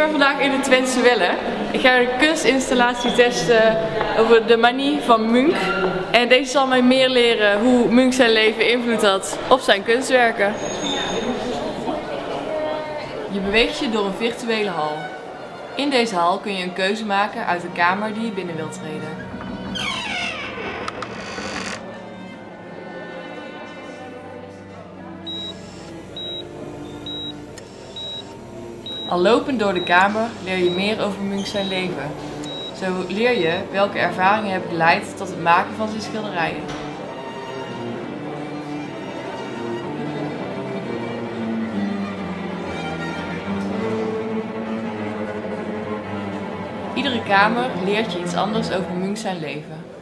ben vandaag in de Twentse Welle. Ik ga een kunstinstallatie testen over de manie van Munch. En deze zal mij meer leren hoe Munch zijn leven invloed had op zijn kunstwerken. Je beweegt je door een virtuele hal. In deze hal kun je een keuze maken uit de kamer die je binnen wilt treden. Al lopend door de kamer leer je meer over Munch zijn leven. Zo leer je welke ervaringen hebben geleid tot het maken van zijn schilderijen. Iedere kamer leert je iets anders over Munch zijn leven.